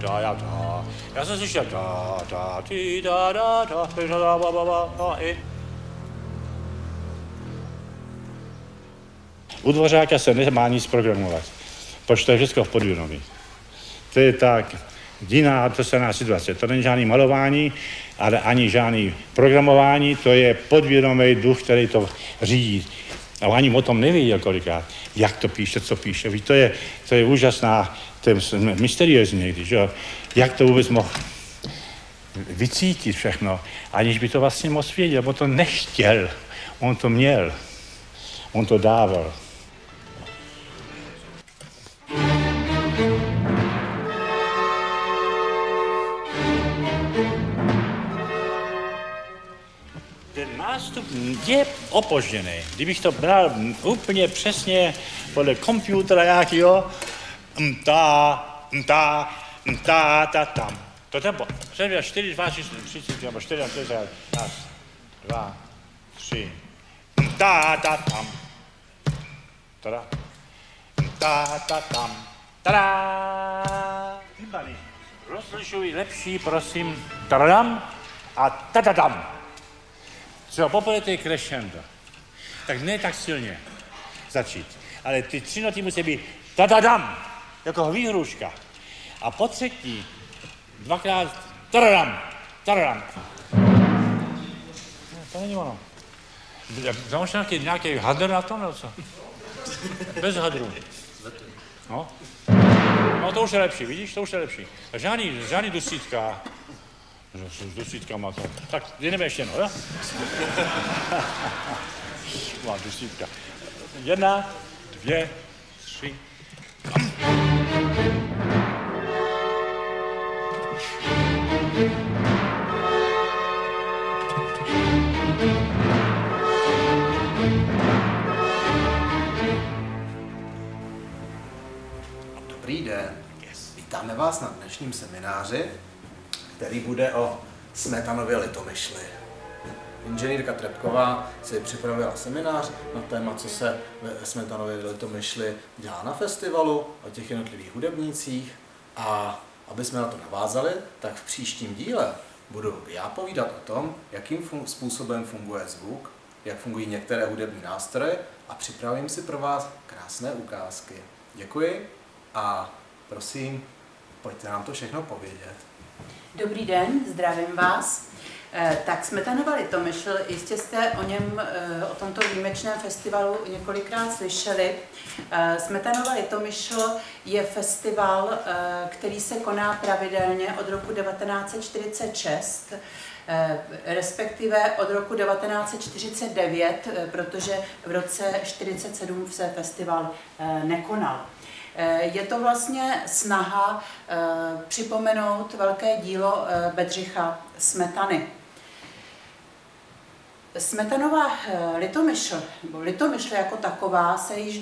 da, já da. Já jsem slyšel da, da, ty, da, da, da, da, da, ba, ba, ba, da, i. U Dvořáka se nemá nic programovat, protože to je všechno v podvědomí. To je tak jiná personální situace. To není žádný malování, ale ani žádný programování, to je podvědomý duch, který to řídí. A ani o tom nevěděl kolikrát, jak to píše, co píše. Víš, to je, to je úžasná, to je mysteriózní někdy, že? Jak to vůbec mohl vycítit všechno, aniž by to vlastně moc věděl, on to nechtěl, on to měl, on to dával. nástup je opožděný. Kdybych to bral úplně přesně podle komputera jakýho, ta, ta, ta, ta, tam. To tempo. 7, 4, 2, 3, 30, nebo 4, 4, raz, dva, tři, ta, ta, tam. Tada. Ta, ta, tam. Tada. Výborný. Rozlišuj lepší, prosím, tadam a tadadam. Třeba popojedete crescendo, tak ne tak silně začít. Ale ty tři noty musí být tadadam, jako výhruška. A po třetí dvakrát tadadam, tadadam. To není ono. Znáš nějaký, nějaký hadr na to, nebo co? Bez hadru. No. No to už je lepší, vidíš, to už je lepší. Žádný, žádný dusítka, s dusítkama to. Tak jdeme ještě jednou, jo? Má dusítka. Jedna, dvě, tři. Vítáme vás na dnešním semináři který bude o Smetanově litomyšli. Inženýrka Trepková si připravila seminář na téma, co se ve Smetanově litomyšli dělá na festivalu, o těch jednotlivých hudebnících a aby jsme na to navázali, tak v příštím díle budu já povídat o tom, jakým fun- způsobem funguje zvuk, jak fungují některé hudební nástroje a připravím si pro vás krásné ukázky. Děkuji a prosím, pojďte nám to všechno povědět. Dobrý den, zdravím vás. Eh, tak Smetanova Litomyšl, jistě jste o něm, eh, o tomto výjimečném festivalu několikrát slyšeli. Eh, Smetanova Litomyšl je festival, který se koná pravidelně od roku 1946, respektive od roku 1949, protože v roce 1947 se festival nekonal. Eh, je to vlastně snaha eh, připomenout velké dílo eh, Bedřicha Smetany. Smetanová litomyšl, nebo litomyšl jako taková, se již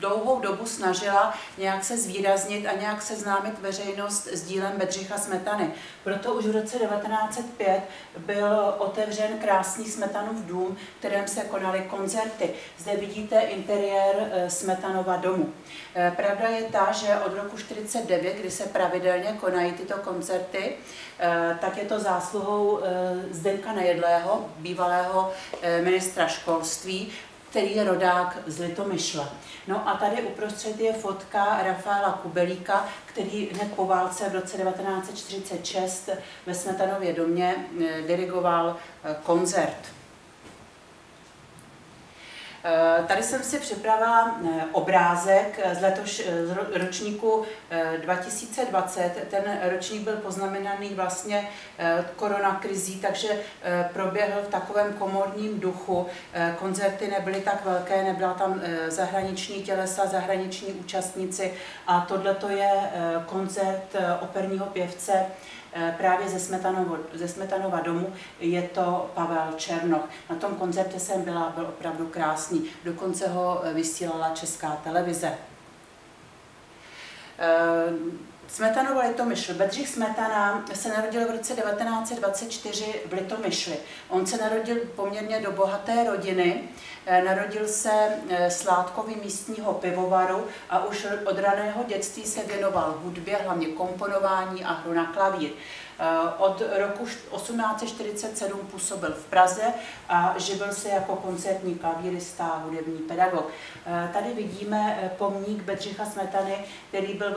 dlouhou dobu snažila nějak se zvýraznit a nějak seznámit veřejnost s dílem Bedřicha Smetany. Proto už v roce 1905 byl otevřen krásný Smetanův dům, kterém se konaly koncerty. Zde vidíte interiér eh, Smetanova domu. Eh, pravda je ta, že od roku 1949, kdy se pravidelně konají tyto koncerty, eh, tak je to zásluhou Zdenka Nejedlého, bývalého ministra školství, který je rodák z Litomyšle. No a tady uprostřed je fotka Rafaela Kubelíka, který hned po válce v roce 1946 ve Smetanově domě eh, dirigoval eh, koncert. Eh, tady jsem si připravila eh, obrázek z, letoš, eh, z ročníku 2020. Ten ročník byl poznamenaný vlastně koronakrizí, takže proběhl v takovém komorním duchu. Koncerty nebyly tak velké, nebyla tam zahraniční tělesa, zahraniční účastníci a tohle je koncert operního pěvce Eh, právě ze, Smetanovo, ze Smetanova domu je to Pavel Černoch. Na tom koncertě jsem byla, byl opravdu krásný. Dokonce ho eh, vysílala česká televize. Smetanova Litomyšl. Bedřich Smetana se narodil v roce 1924 v Litomyšli. On se narodil poměrně do bohaté rodiny. Eh, narodil se eh, sládkovi místního pivovaru a už od raného dětství se věnoval hudbě, hlavně komponování a hru na klavír. Eh, od roku 1847 působil v Praze a živil se jako koncertní klavírista a hudební pedagog. Eh, tady vidíme eh, pomník Bedřicha Smetany, který byl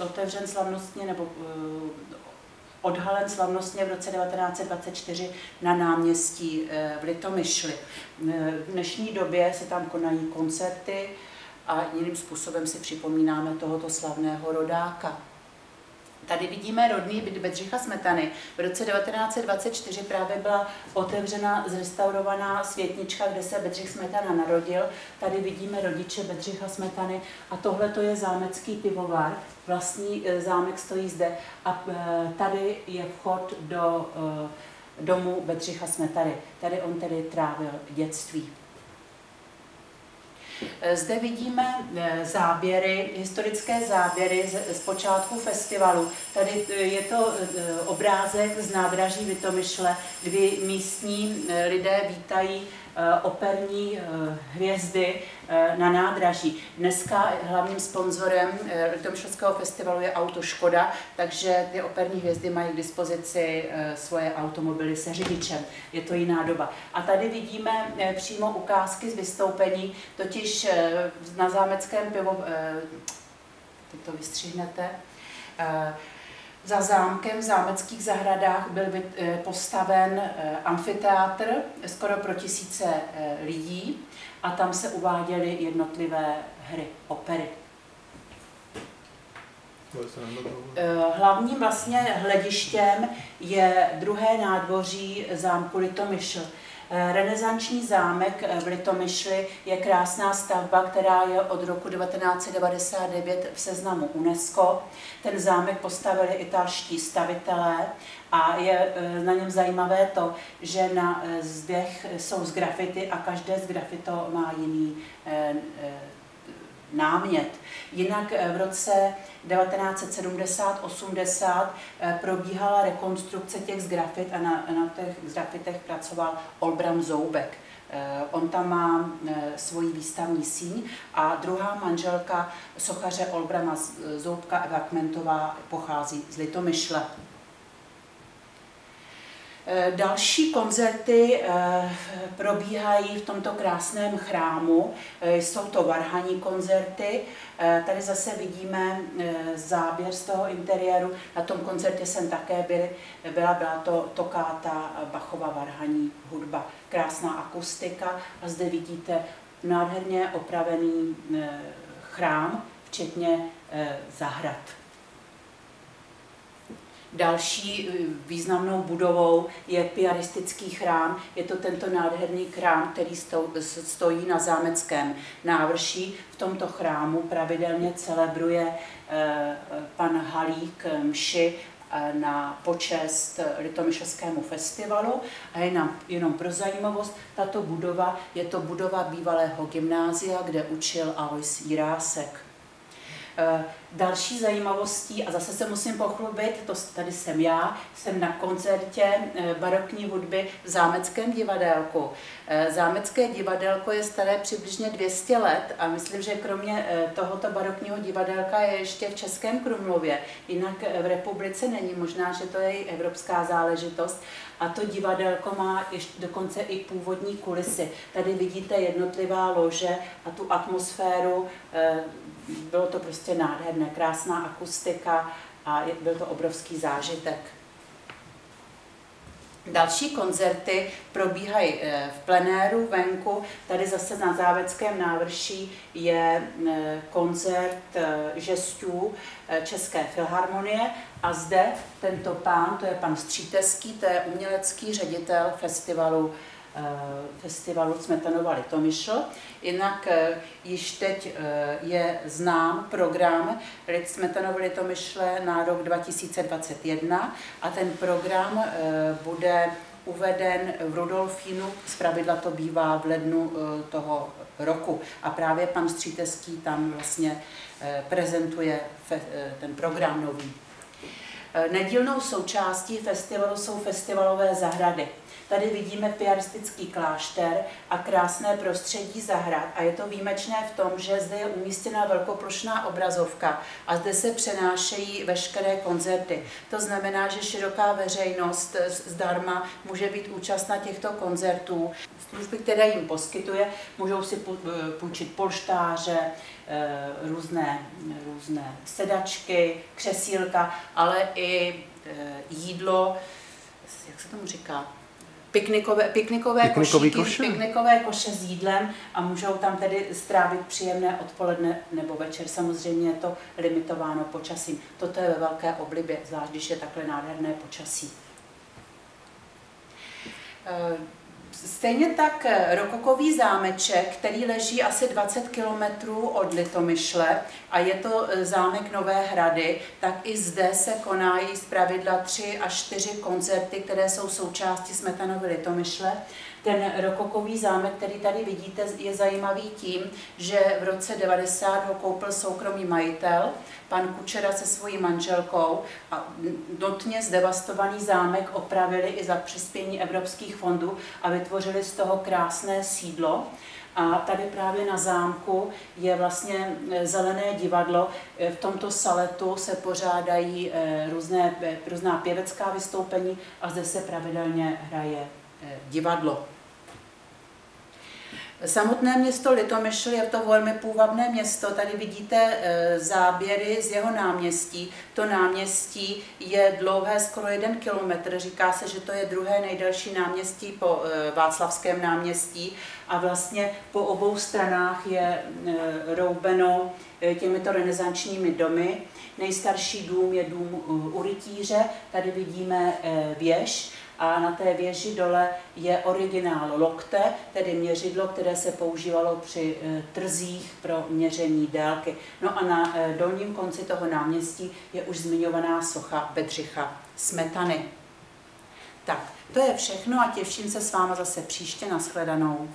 otevřen slavnostně nebo odhalen slavnostně v roce 1924 na náměstí v Litomyšli. V dnešní době se tam konají koncerty a jiným způsobem si připomínáme tohoto slavného rodáka. Tady vidíme rodný byt Bedřicha Smetany. V roce 1924 právě byla otevřena, zrestaurovaná světnička, kde se Bedřich Smetana narodil. Tady vidíme rodiče Bedřicha Smetany a tohle to je zámecký pivovar. Vlastní e, zámek stojí zde a e, tady je vchod do e, domu Bedřicha Smetany. Tady on tedy trávil dětství. Eh, zde vidíme eh, záběry, historické záběry z, z počátku festivalu. Tady eh, je to obrázek z nádraží Vitomyšle, kdy místní lidé vítají operní eh, hvězdy eh, na nádraží. Dneska hlavním sponzorem Litomšovského festivalu je auto Škoda, takže ty operní hvězdy mají k dispozici svoje automobily se řidičem. Je to jiná doba. A tady vidíme přímo ukázky z vystoupení, totiž na zámeckém pivo, teď to vystřihnete, za zámkem v zámeckých zahradách byl eh, postaven eh, amfiteátr skoro pro tisíce eh, lidí a tam se uváděly jednotlivé hry, opery. Hlavním vlastně hledištěm je druhé nádvoří zámku Litomyšl. Eh, renesanční zámek eh, v Litomyšli je krásná stavba, která je od roku 1999 v seznamu UNESCO. Ten zámek postavili italští stavitelé a je eh, na něm zajímavé to, že na zdech jsou z grafity a každé z grafito má jiný námět. Jinak v roce 1970-80 eh, probíhala rekonstrukce těch grafit a na, na těch grafitech pracoval Olbram Zoubek. Eh, on tam má eh, svoji výstavní síň a druhá manželka sochaře Olbrama Zoubka Eva Kmentová pochází z Litomyšle. Eh, další koncerty eh, probíhají v tomto krásném chrámu. Eh, jsou to varhaní koncerty. Tady zase vidíme záběr z toho interiéru. Na tom koncertě jsem také byla, byla to tokáta Bachova varhaní hudba. Krásná akustika a zde vidíte nádherně opravený chrám, včetně zahrad. Další eh, významnou budovou je piaristický chrám. Je to tento nádherný chrám, který stojí na zámeckém návrší. V tomto chrámu pravidelně celebruje eh, pan Halík mši eh, na počest Litomyšlskému festivalu. A jenom, jenom pro zajímavost, tato budova je to budova bývalého gymnázia, kde učil Alois Jirásek. Eh, další zajímavostí, a zase se musím pochlubit, to tady jsem já, jsem na koncertě eh, barokní hudby v Zámeckém divadélku. Eh, Zámecké divadelko je staré přibližně 200 let a myslím, že kromě tohoto barokního divadelka je ještě v Českém Krumlově. Jinak v republice není, možná, že to je i evropská záležitost. A to divadelko má ještě dokonce i původní kulisy. Tady vidíte jednotlivá lože a tu atmosféru bylo to prostě nádherné, krásná akustika a byl to obrovský zážitek. Další koncerty probíhají eh, v plenéru venku. Tady zase na Záveckém návrší je eh, koncert eh, žestů České filharmonie a zde tento pán, to je pan Stříteský, to je umělecký ředitel festivalu Eh, festivalu Smetanova Litomyšl. Jinak eh, již teď eh, je znám program Smetanova Litomyšle na rok 2021 a ten program bude uveden v Rudolfínu, zpravidla to bývá v lednu toho roku. A právě pan Stříteský tam vlastně prezentuje ten program nový. Nedílnou součástí festivalu jsou festivalové zahrady. Tady vidíme piaristický klášter a krásné prostředí zahrad a je to výjimečné v tom, že zde je umístěna velkoplošná obrazovka a zde se přenášejí veškeré koncerty. To znamená, že široká veřejnost zdarma může být účastna těchto koncertů. Služby, které jim poskytuje, můžou si půjčit polštáře, eh, různé, různé sedačky, křesílka, ale i eh, jídlo, jak se tomu říká, piknikové, piknikové košíky, koše. piknikové koše s jídlem a můžou tam tedy strávit příjemné odpoledne nebo večer. Samozřejmě je to limitováno počasím. Toto je ve velké oblibě, zvlášť když je takhle nádherné počasí. Stejně tak eh, rokokový zámeček, který leží asi 20 kilometrů od Litomyšle a je to eh, zámek Nové hrady, tak i zde se konají z pravidla 3 až 4 koncerty, které jsou součástí Smetanovy Litomyšle. Ten rokokový zámek, který tady vidíte, je zajímavý tím, že v roce 90 ho koupil soukromý majitel, pan Kučera se svojí manželkou a notně zdevastovaný zámek opravili i za přispění evropských fondů a vytvořili z toho krásné sídlo. A tady právě na zámku je vlastně e, zelené divadlo. E, v tomto saletu se pořádají e, různé, různá pěvecká vystoupení a zde se pravidelně hraje divadlo. Samotné město Litomyšl je to velmi půvabné město. Tady vidíte e, záběry z jeho náměstí. To náměstí je dlouhé skoro jeden kilometr. Říká se, že to je druhé nejdelší náměstí po e, Václavském náměstí a vlastně po obou stranách je roubeno těmito renesančními domy. Nejstarší dům je dům u rytíře. Tady vidíme věž a na té věži dole je originál lokte, tedy měřidlo, které se používalo při e, trzích pro měření délky. No a na e, dolním konci toho náměstí je už zmiňovaná socha Bedřicha Smetany. Tak, to je všechno a těším se s váma zase příště. Nashledanou.